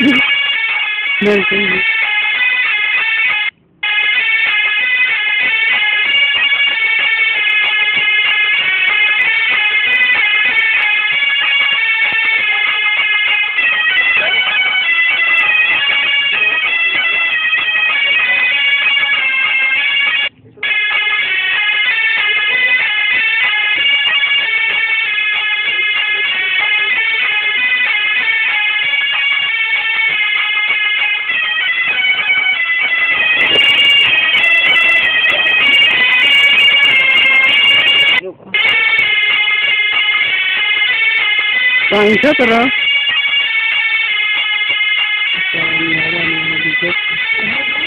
No entiendo. Panchatra. Panchatra.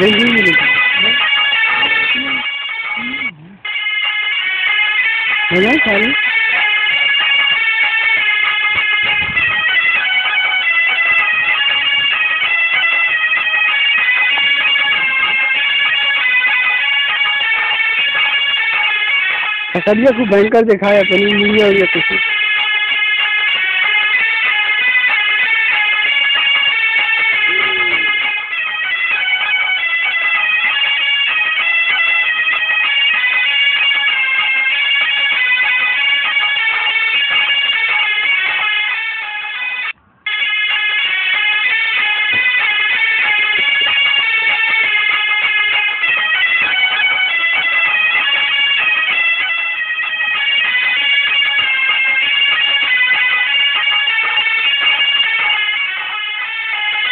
है ना सारी असलिया को भयंकर दिखाया कहीं नहीं और या कुछ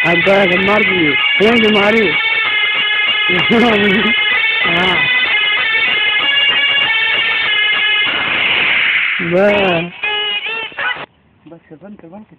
अब गया मार दिए। फेंक मारी। हाँ। बस। बंद कर। बंद कर।